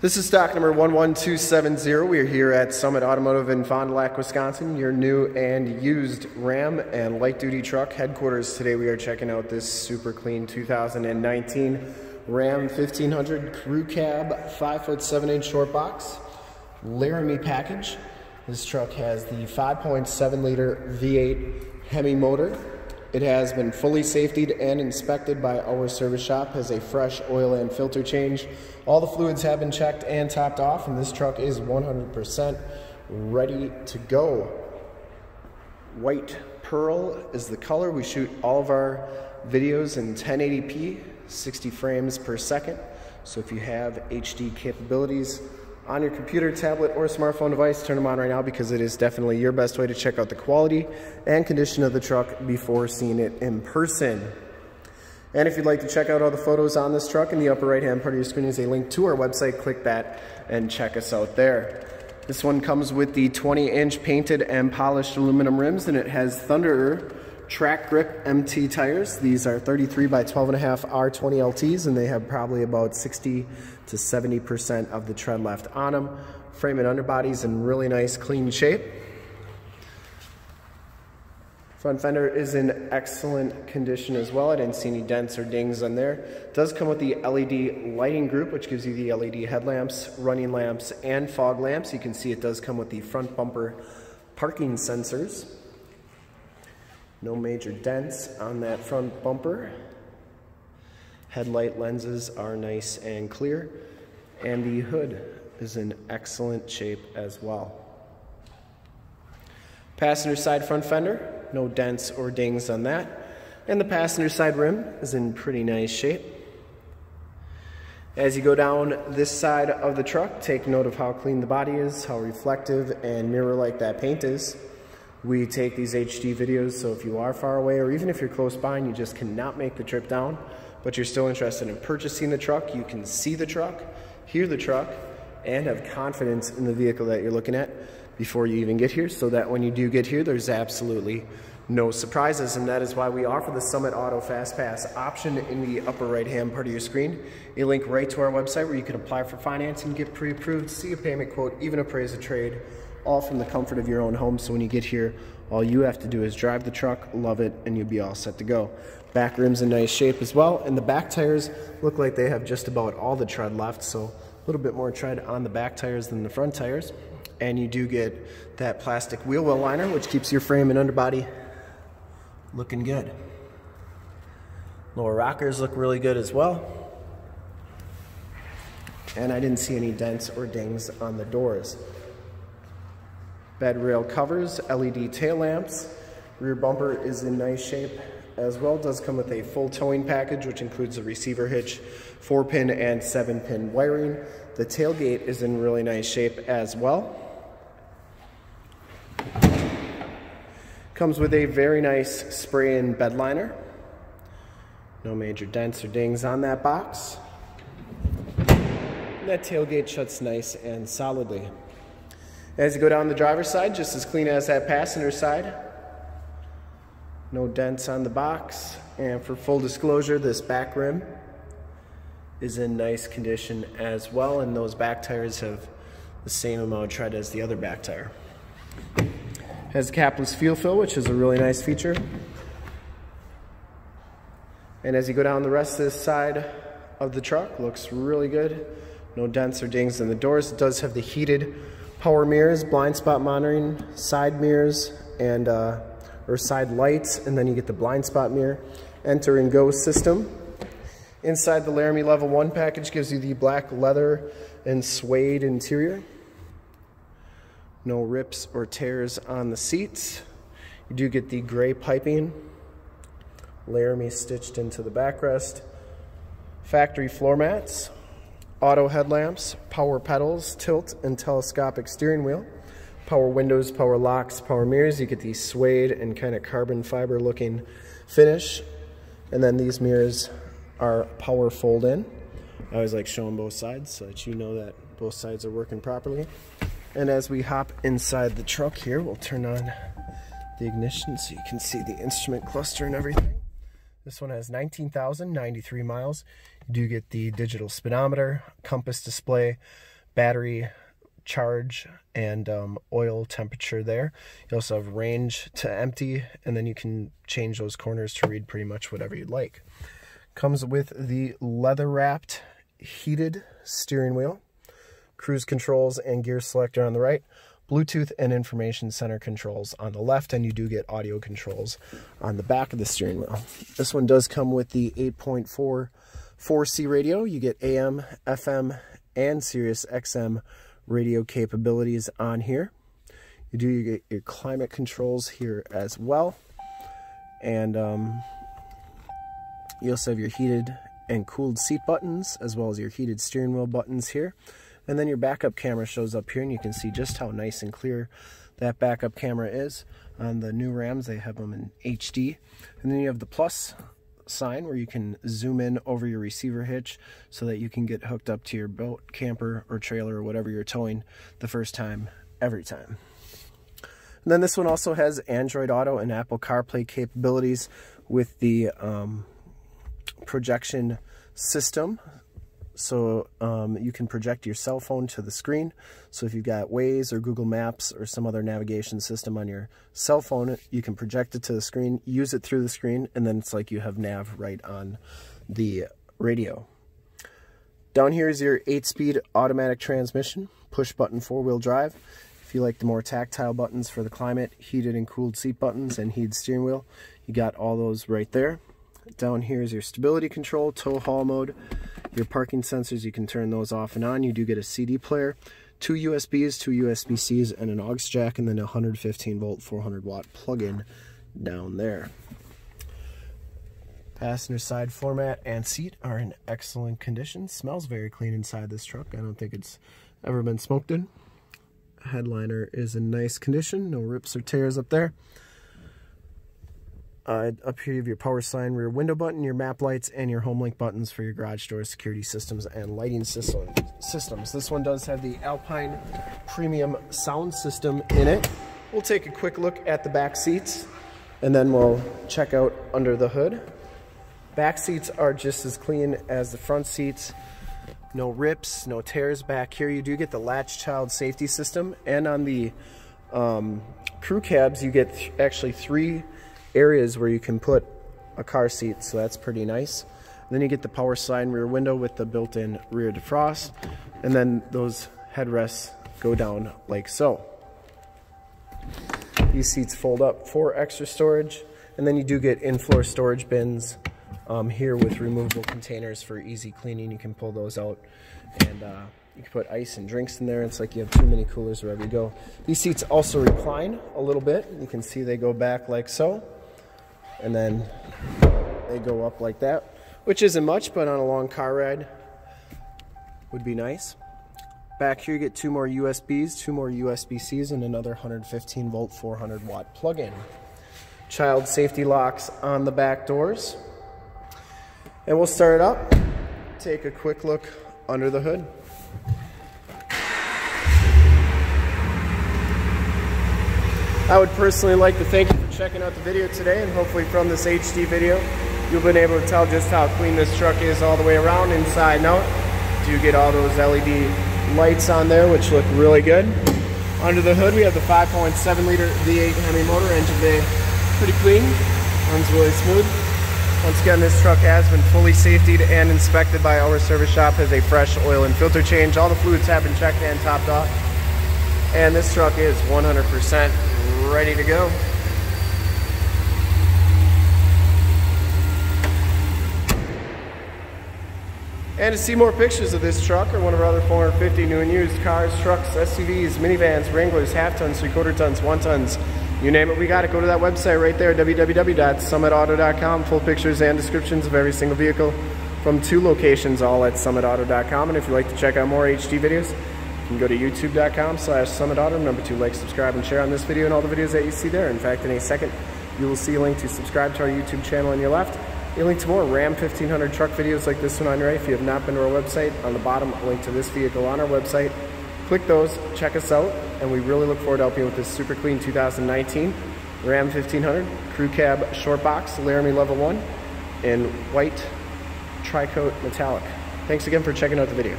This is stock number 11270. We are here at Summit Automotive in Fond du Lac, Wisconsin, your new and used Ram and light duty truck headquarters. Today we are checking out this super clean 2019 Ram 1500 Crew Cab 5 foot 7 inch short box Laramie package. This truck has the 5.7 liter V8 Hemi motor it has been fully safetied and inspected by our service shop, has a fresh oil and filter change. All the fluids have been checked and topped off, and this truck is 100% ready to go. White pearl is the color. We shoot all of our videos in 1080p, 60 frames per second. So if you have HD capabilities, on your computer, tablet, or smartphone device, turn them on right now because it is definitely your best way to check out the quality and condition of the truck before seeing it in person. And if you'd like to check out all the photos on this truck, in the upper right hand part of your screen is a link to our website. Click that and check us out there. This one comes with the 20 inch painted and polished aluminum rims and it has Thunderer Trac Grip MT tires. These are 33 by 12 and a half R20 LTs and they have probably about 60 to 70% of the tread left on them. Frame and underbody's in really nice clean shape. Front fender is in excellent condition as well. I didn't see any dents or dings on there. It does come with the LED lighting group, which gives you the LED headlamps, running lamps, and fog lamps. You can see it does come with the front bumper parking sensors. No major dents on that front bumper. Headlight lenses are nice and clear. And the hood is in excellent shape as well. Passenger side front fender, no dents or dings on that. And the passenger side rim is in pretty nice shape. As you go down this side of the truck, take note of how clean the body is, how reflective and mirror-like that paint is. We take these HD videos, so if you are far away or even if you're close by and you just cannot make the trip down, but you're still interested in purchasing the truck, you can see the truck, hear the truck, and have confidence in the vehicle that you're looking at before you even get here so that when you do get here, there's absolutely no surprises. And that is why we offer the Summit Auto Fast Pass option in the upper right hand part of your screen. A link right to our website where you can apply for financing, get pre-approved, see a payment quote, even appraise a trade all from the comfort of your own home. So when you get here, all you have to do is drive the truck, love it, and you'll be all set to go. Back rim's in nice shape as well, and the back tires look like they have just about all the tread left, so a little bit more tread on the back tires than the front tires. And you do get that plastic wheel well liner, which keeps your frame and underbody looking good. Lower rockers look really good as well. And I didn't see any dents or dings on the doors. Bed rail covers, LED tail lamps. Rear bumper is in nice shape as well. Does come with a full towing package, which includes a receiver hitch, four pin and seven pin wiring. The tailgate is in really nice shape as well. Comes with a very nice spray-in bed liner. No major dents or dings on that box. That tailgate shuts nice and solidly. As you go down the driver's side, just as clean as that passenger side. No dents on the box. And for full disclosure, this back rim is in nice condition as well. And those back tires have the same amount of tread as the other back tire. Has capless fuel fill, which is a really nice feature. And as you go down the rest of this side of the truck, looks really good. No dents or dings in the doors. It does have the heated power mirrors, blind spot monitoring, side mirrors, and uh, or side lights, and then you get the blind spot mirror. Enter and go system. Inside the Laramie Level 1 package gives you the black leather and suede interior. No rips or tears on the seats. You do get the gray piping. Laramie stitched into the backrest. Factory floor mats auto headlamps, power pedals, tilt and telescopic steering wheel, power windows, power locks, power mirrors. You get the suede and kind of carbon fiber looking finish. And then these mirrors are power fold in. I always like showing both sides so that you know that both sides are working properly. And as we hop inside the truck here, we'll turn on the ignition so you can see the instrument cluster and everything. This one has 19,093 miles. You do get the digital speedometer, compass display, battery charge, and um, oil temperature there. You also have range to empty, and then you can change those corners to read pretty much whatever you'd like. Comes with the leather wrapped heated steering wheel, cruise controls and gear selector on the right, Bluetooth and information center controls on the left, and you do get audio controls on the back of the steering wheel. This one does come with the 8.4 4C radio. You get AM, FM, and Sirius XM radio capabilities on here. You do you get your climate controls here as well. And um, you also have your heated and cooled seat buttons, as well as your heated steering wheel buttons here. And then your backup camera shows up here, and you can see just how nice and clear that backup camera is. On the new Rams, they have them in HD. And then you have the plus sign where you can zoom in over your receiver hitch so that you can get hooked up to your boat, camper, or trailer, or whatever you're towing the first time, every time. And then this one also has Android Auto and Apple CarPlay capabilities with the um, projection system. So um, you can project your cell phone to the screen. So if you've got Waze or Google Maps or some other navigation system on your cell phone, you can project it to the screen, use it through the screen, and then it's like you have nav right on the radio. Down here is your 8-speed automatic transmission, push button four-wheel drive. If you like the more tactile buttons for the climate, heated and cooled seat buttons, and heated steering wheel, you got all those right there. Down here is your stability control, tow haul mode, your parking sensors, you can turn those off and on. You do get a CD player, two USBs, two USB-Cs, and an aux jack, and then a 115 volt, 400 watt plug-in down there. Passenger side floor mat and seat are in excellent condition. Smells very clean inside this truck. I don't think it's ever been smoked in. Headliner is in nice condition. No rips or tears up there. Uh, up here you have your power sign, rear window button, your map lights, and your HomeLink buttons for your garage door security systems and lighting system, systems. This one does have the Alpine Premium sound system in it. We'll take a quick look at the back seats and then we'll check out under the hood. Back seats are just as clean as the front seats. No rips, no tears back here. You do get the latch child safety system and on the um, crew cabs you get th actually three areas where you can put a car seat, so that's pretty nice. And then you get the power slide rear window with the built-in rear defrost, and then those headrests go down like so. These seats fold up for extra storage, and then you do get in-floor storage bins um, here with removable containers for easy cleaning. You can pull those out and uh, you can put ice and drinks in there. It's like you have too many coolers wherever you go. These seats also recline a little bit. You can see they go back like so and then they go up like that, which isn't much, but on a long car ride would be nice. Back here you get two more USBs, two more USB-Cs, and another 115 volt 400 watt plug-in. Child safety locks on the back doors. And we'll start it up, take a quick look under the hood. I would personally like to thank you checking out the video today and hopefully from this HD video you've been able to tell just how clean this truck is all the way around inside and out. Do you get all those LED lights on there which look really good. Under the hood we have the 5.7 liter V8 Hemi motor engine bay pretty clean, runs really smooth. Once again this truck has been fully safetied and inspected by our service shop, has a fresh oil and filter change. All the fluids have been checked and topped off. And this truck is 100% ready to go. And to see more pictures of this truck or one of our other 450 new and used cars, trucks, SUVs, minivans, Wranglers, half tons, three quarter tons, one tons, you name it, we got it. Go to that website right there, www.summitauto.com. Full pictures and descriptions of every single vehicle from two locations, all at summitauto.com. And if you'd like to check out more HD videos, you can go to youtube.com slash summitauto. Remember to like, subscribe, and share on this video and all the videos that you see there. In fact, in a second, you will see a link to subscribe to our YouTube channel on your left. A link to more Ram 1500 truck videos like this one on your right. If you have not been to our website, on the bottom, a link to this vehicle on our website. Click those, check us out, and we really look forward to helping you with this super clean 2019 Ram 1500 Crew Cab Short Box Laramie Level 1 in white tricoat metallic. Thanks again for checking out the video.